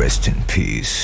rest in peace.